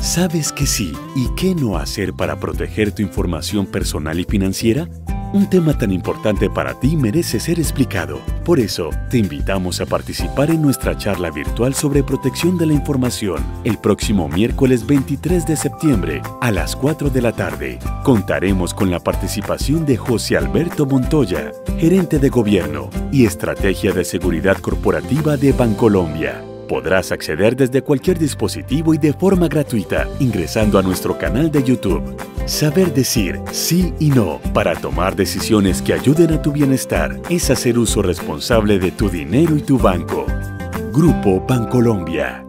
¿Sabes qué sí y qué no hacer para proteger tu información personal y financiera? Un tema tan importante para ti merece ser explicado. Por eso, te invitamos a participar en nuestra charla virtual sobre protección de la información el próximo miércoles 23 de septiembre a las 4 de la tarde. Contaremos con la participación de José Alberto Montoya, gerente de gobierno y estrategia de seguridad corporativa de Bancolombia. Podrás acceder desde cualquier dispositivo y de forma gratuita ingresando a nuestro canal de YouTube. Saber decir sí y no para tomar decisiones que ayuden a tu bienestar es hacer uso responsable de tu dinero y tu banco. Grupo Bancolombia.